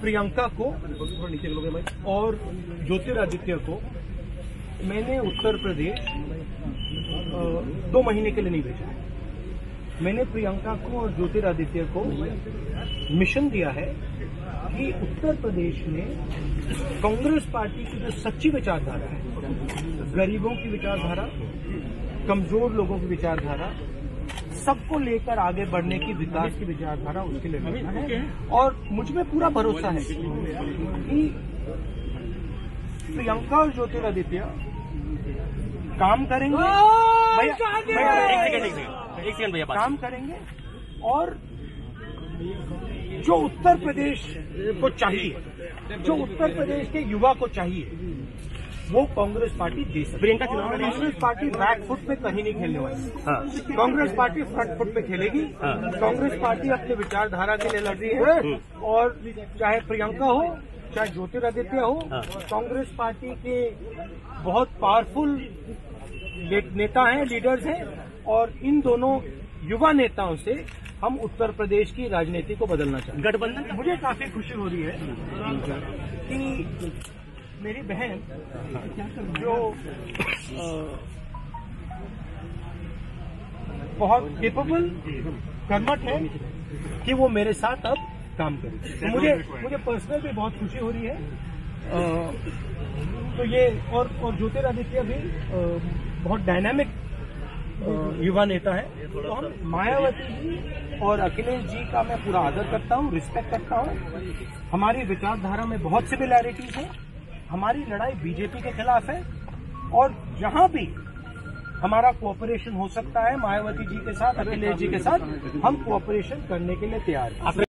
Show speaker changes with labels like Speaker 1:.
Speaker 1: प्रियंका को और ज्योतिरादित्य को मैंने उत्तर प्रदेश दो महीने के लिए नहीं भेजा। मैंने प्रियंका को और ज्योतिरादित्य को मिशन दिया है कि उत्तर प्रदेश में कांग्रेस पार्टी की जो सच्ची विचारधारा है, गरीबों की विचारधारा, कमज़ोर लोगों की विचारधारा सबको लेकर आगे बढ़ने की विकास की विचारधारा उसके लिए है। और मुझमें पूरा भरोसा है कि प्रियंका और ज्योतिरादित्य काम करेंगे। भैया भैया,
Speaker 2: एक सेकंड एक सेकंड। एक सेकंड भैया बात
Speaker 1: काम करेंगे और जो उत्तर प्रदेश को चाहिए जो उत्तर प्रदेश के युवा को चाहिए वो कांग्रेस पार्टी दे सकती
Speaker 2: प्रियंका चुनाव
Speaker 1: कांग्रेस पार्टी बैक फुट पे कहीं नहीं खेलने वाली।
Speaker 2: हाँ।
Speaker 1: कांग्रेस पार्टी फ्रंट फुट पे खेलेगी।
Speaker 2: हाँ।
Speaker 1: कांग्रेस पार्टी अपनी विचारधारा के लिए लड़ रही है। और चाहे प्रियंका हो चाहे ज्योतिरादित्य हो
Speaker 2: हाँ।
Speaker 1: कांग्रेस पार्टी के बहुत पावरफुल नेता हैं लीडर्स हैं। और इन दोनों युवा नेताओं से हम उत्तर प्रदेश की राजनीति को बदलना चाहते हैं।
Speaker 2: गठबंधन
Speaker 1: मुझे काफ़ी खुशी हो रही है कि मेरी बहन जो बहुत केपेबल कर्मठ है कि वो मेरे साथ अब काम करे। तो मुझे मुझे पर्सनल भी बहुत खुशी हो रही है। तो ये, और और ज्योतिरादित्य भी बहुत डायनामिक युवा नेता है। तो हम मायावती जी और अखिलेश जी का मैं पूरा आदर करता हूँ रिस्पेक्ट करता हूँ। हमारी विचारधारा में बहुत सिमिलैरिटीज है। हमारी लड़ाई बीजेपी के खिलाफ है और जहाँ भी हमारा कोऑपरेशन हो सकता है, मायावती जी के साथ, अखिलेश जी के साथ, हम कोऑपरेशन करने के लिए तैयार हैं।